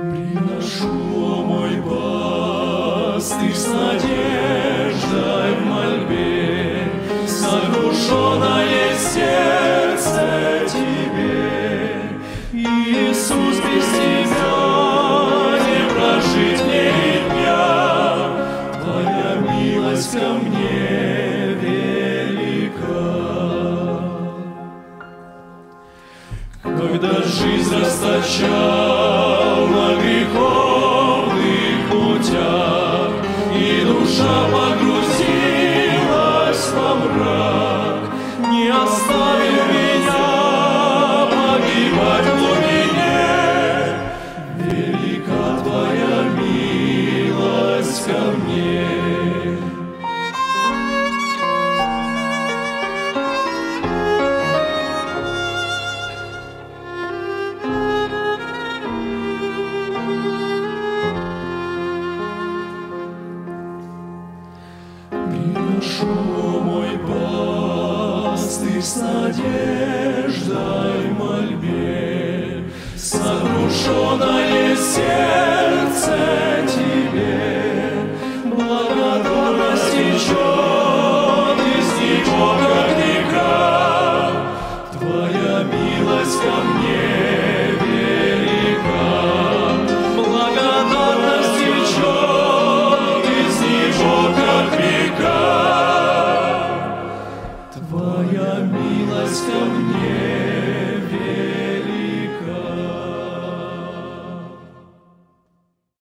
Приношу, мой пастырь, надеждой в мольбе, Сокрушенное сердце тебе, Иисус, без тебя не прожить дня, Твоя милость ко мне велика. Когда жизнь расточал душа погрузилась во мрак, Не оставив меня погибать в глубине, Велика Твоя милость ко мне. Приношу, мой пастырь, с надеждой мольбе, Сокрушенное what's coming here.